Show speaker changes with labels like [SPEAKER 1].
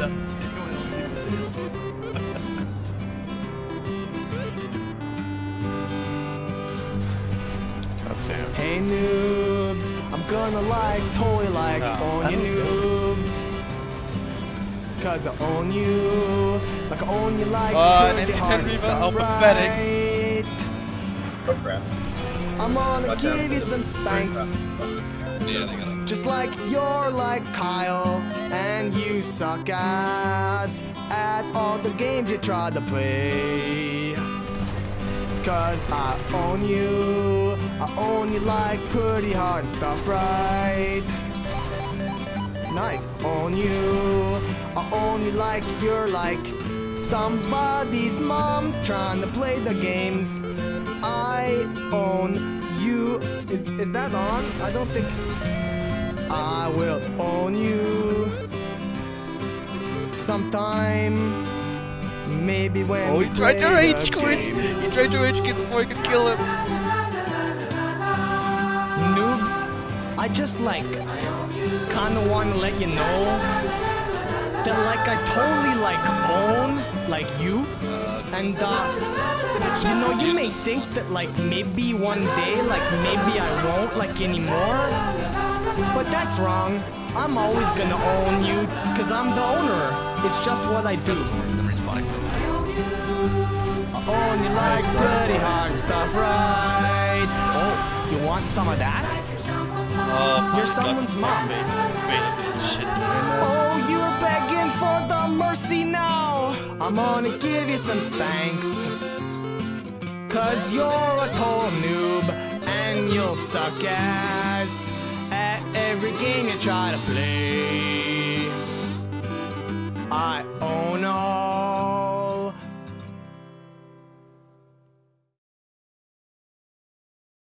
[SPEAKER 1] Hey noobs, I'm gonna like toy like
[SPEAKER 2] no,
[SPEAKER 1] on you noobs. Cause I own you, like I own you like
[SPEAKER 3] oh,
[SPEAKER 1] uh,
[SPEAKER 3] Nintendo
[SPEAKER 1] Reaver,
[SPEAKER 3] how pathetic.
[SPEAKER 4] Oh crap.
[SPEAKER 1] I'm gonna
[SPEAKER 4] Watch
[SPEAKER 1] give you some spanks.
[SPEAKER 5] Yeah, they got it.
[SPEAKER 1] Just like you're like Kyle, and you suck ass at all the games you try to play. Cause I own you, I own you like pretty hard stuff, right? Nice, own you, I own you like you're like somebody's mom trying to play the games. I own you. Is, is that on? I don't think. I will own you sometime. Maybe when
[SPEAKER 3] Oh, he tried to rage quit. He tried to rage quit before I could kill him.
[SPEAKER 1] Noobs, I just like kinda wanna let you know that like I totally like own like you. And uh you know you may think that like maybe one day like maybe I won't like anymore. But that's wrong. I'm always gonna own you because I'm the owner. It's just what I do.
[SPEAKER 5] The respawning
[SPEAKER 1] I own you like pretty hard stuff right? Oh you want some of that?
[SPEAKER 3] Oh,
[SPEAKER 1] You're someone's mom.
[SPEAKER 3] Shit.
[SPEAKER 1] Oh, you're begging for the mercy now. I'm gonna give you some spanks. Cause you're a total noob and you'll suck ass at every game you try to play. I